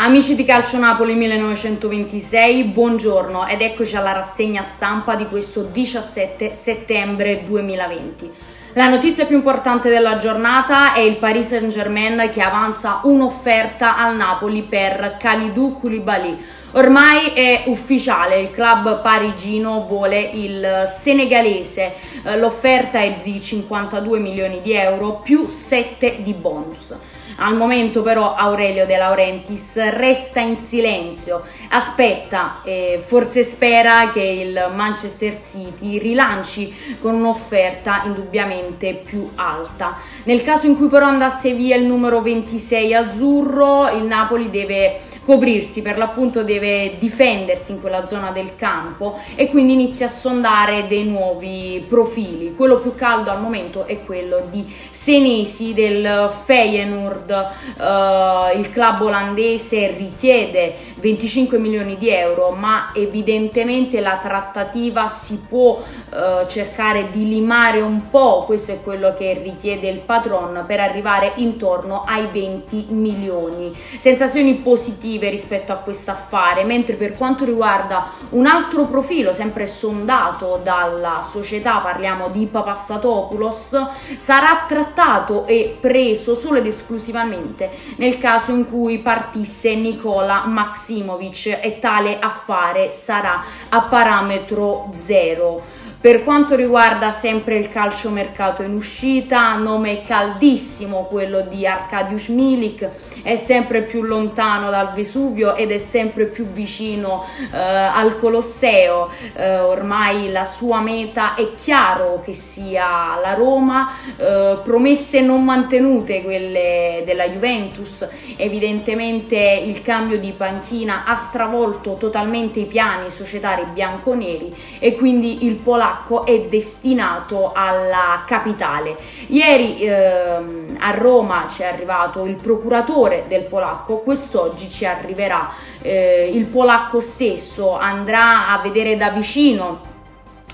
Amici di Calcio Napoli 1926, buongiorno ed eccoci alla rassegna stampa di questo 17 settembre 2020. La notizia più importante della giornata è il Paris Saint-Germain che avanza un'offerta al Napoli per Khalidou Koulibaly. Ormai è ufficiale, il club parigino vuole il senegalese, eh, l'offerta è di 52 milioni di euro più 7 di bonus. Al momento però Aurelio De Laurentiis resta in silenzio, aspetta e forse spera che il Manchester City rilanci con un'offerta indubbiamente più alta. Nel caso in cui però andasse via il numero 26 azzurro, il Napoli deve coprirsi, per l'appunto deve difendersi in quella zona del campo e quindi inizia a sondare dei nuovi profili. Quello più caldo al momento è quello di Senesi del Feyenoord, uh, il club olandese richiede 25 milioni di euro, ma evidentemente la trattativa si può uh, cercare di limare un po', questo è quello che richiede il patron per arrivare intorno ai 20 milioni. Sensazioni positive positive rispetto a questo affare, mentre per quanto riguarda un altro profilo sempre sondato dalla società, parliamo di Papastatopoulos, sarà trattato e preso solo ed esclusivamente nel caso in cui partisse Nicola Maximovic e tale affare sarà a parametro zero. Per quanto riguarda sempre il calciomercato in uscita, nome caldissimo quello di Arkadiusz Milik, è sempre più lontano dal Vesuvio ed è sempre più vicino eh, al Colosseo, eh, ormai la sua meta è chiaro che sia la Roma, eh, promesse non mantenute quelle della Juventus, evidentemente il cambio di panchina ha stravolto totalmente i piani societari bianconeri e quindi il polacco polacco è destinato alla capitale. Ieri ehm, a Roma ci è arrivato il procuratore del polacco, quest'oggi ci arriverà eh, il polacco stesso, andrà a vedere da vicino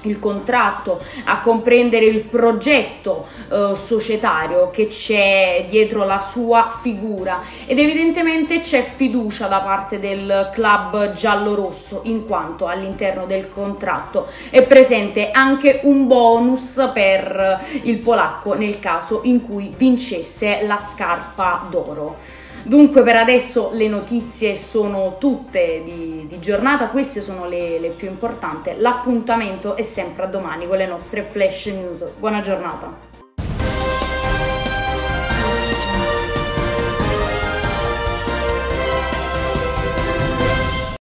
il contratto, a comprendere il progetto eh, societario che c'è dietro la sua figura ed evidentemente c'è fiducia da parte del club giallo-rosso in quanto all'interno del contratto è presente anche un bonus per il polacco nel caso in cui vincesse la scarpa d'oro. Dunque per adesso le notizie sono tutte di, di giornata, queste sono le, le più importanti. L'appuntamento è sempre a domani con le nostre flash news. Buona giornata.